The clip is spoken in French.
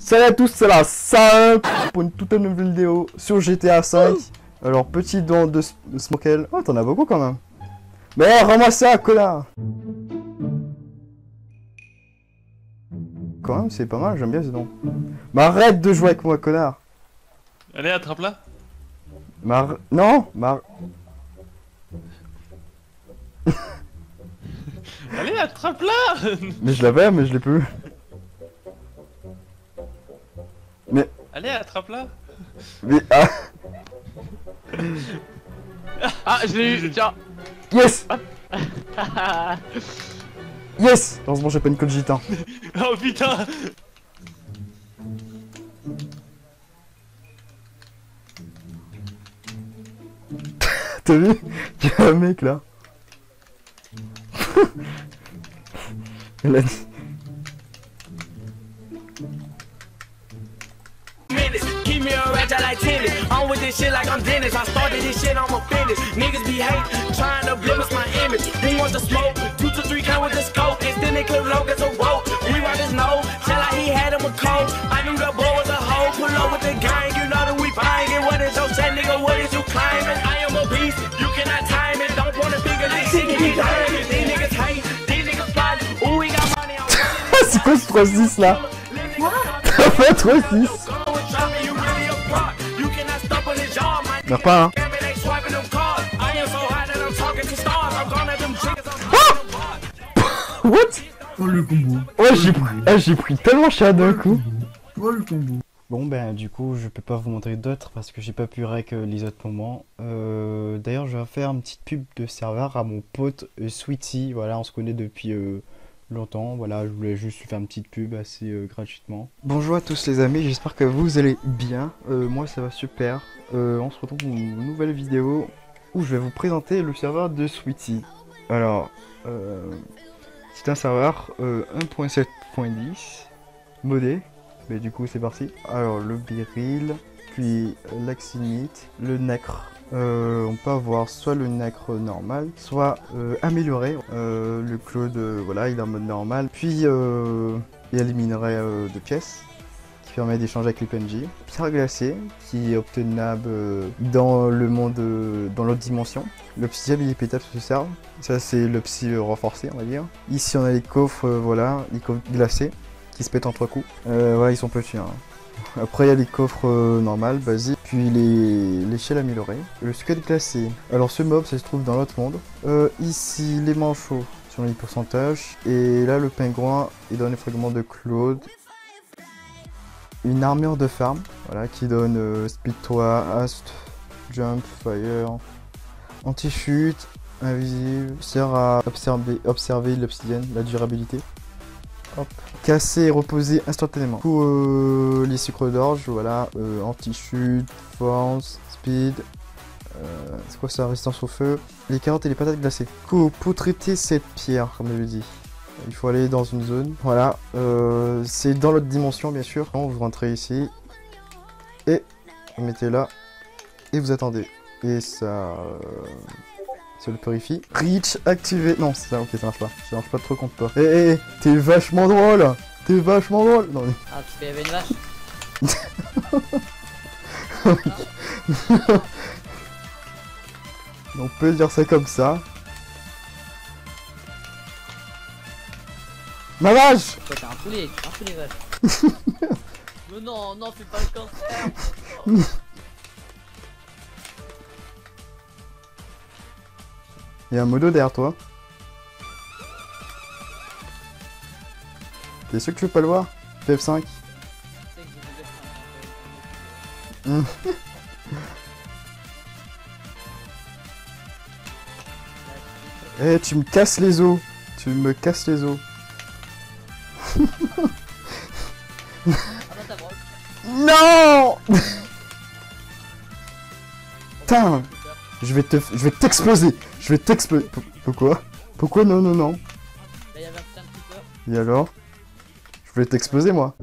Salut à tous, c'est la 5 pour une toute nouvelle vidéo sur GTA 5. Alors, petit don de, de Smokel. Oh, t'en as beaucoup quand même. Mais ramasse ça, connard Quand même, c'est pas mal, j'aime bien ce don. Mais arrête de jouer avec moi, connard Allez, attrape-la. Mar... Non Mar... Allez, attrape-la Mais je l'avais, mais je l'ai plus. Allez, attrape-la. Mais... Ah. Ah, je l'ai eu, tiens. Yes. Yes. Heureusement, j'ai pas une code gitan. Oh putain. T'as vu? Il y a un mec là. This shit like I'm Dennis. I started this shit, I'm a finish. Niggas be hate, trying to blemish my image. Who wants to smoke? Two to three count with the scope. Extended clip long as a rope. We ride his nose. Shall like he had him a cold. I knew the boy was a hoe. Pull up with the gang. You know that we buying it. What is your set, nigga? What is you climbing? I am a beast. You cannot time it. Don't wanna figure this shit. These niggas These niggas hate. These niggas plot. Ooh, we got money on. C'est quoi ce 3-6 là T'as fait 3-6 Meurs pas hein What? Oh le combo. Ouais j'ai pris, eh, j'ai pris tellement cher d'un coup Oh le combo. Bon ben du coup je peux pas vous montrer d'autres parce que j'ai pas pu rec euh, les autres moments. Euh, D'ailleurs je vais faire une petite pub de serveur à mon pote euh, Sweetie, voilà on se connaît depuis euh, longtemps, voilà je voulais juste faire une petite pub assez euh, gratuitement. Bonjour à tous les amis, j'espère que vous allez bien, Euh, moi ça va super. Euh, on se retrouve pour une nouvelle vidéo où je vais vous présenter le serveur de Sweetie. Alors, euh, c'est un serveur euh, 1.7.10 modé, mais du coup c'est parti. Alors le Beryl, puis euh, l'Axinite, le Necre. Euh, on peut avoir soit le Necre normal, soit euh, amélioré. Euh, le Claude, euh, voilà, il est en mode normal. Puis euh, il y a les minerais euh, de pièces qui permet d'échanger avec les PNJ. Pierre glacée qui est obtenable euh, dans le monde, euh, dans l'autre dimension. L'obsidienne il est pétable sur serve. Ça c'est le psy euh, renforcé on va dire. Ici on a les coffres, voilà, les coffres glacés qui se pètent en trois coups. Euh, voilà, ils sont petits. Hein. Après, il y a les coffres normales, basiques, puis les l'échelle améliorée. Le squelette glacé. Alors, ce mob, ça se trouve dans l'autre monde. Euh, ici, les manchots sur les pourcentages. Et là, le pingouin, il donne les fragments de Claude. Une armure de farm, voilà, qui donne euh, speed 3, ast, jump, fire, anti-chute, invisible, sert à observer, observer l'obsidienne, la durabilité. Hop. Casser et reposer instantanément. Euh, les sucres d'orge, voilà, euh, anti-chute, force, speed. c'est quoi ça Résistance au feu. Les carottes et les patates glacées. Coup, pour traiter cette pierre, comme je l'ai dit, il faut aller dans une zone. Voilà, euh, c'est dans l'autre dimension, bien sûr. Vous rentrez ici. Et vous mettez là. Et vous attendez. Et ça... euh, ça le purifie. Reach activé. Non, c'est ça, ok, ça marche pas. Ça marche pas trop contre toi. Eh, eh, eh, t'es vachement drôle T'es vachement drôle Non, mais... Ah, tu fais une vache On peut dire ça comme ça. Ma vache t'es un poulet, t'es un poulet vache. Mais non, non, fais pas le cancer. Il y a un modo derrière toi. T'es sûr que tu veux pas le voir FF5 Tu sais que j'ai déjà fait un- Eh, tu me casses les os. Tu me casses les os Non Putain Je vais te... Je vais t'exploser. Je vais t'exploser Pourquoi? Pourquoi non non non? Peu. Et alors? Je voulais t'exploser moi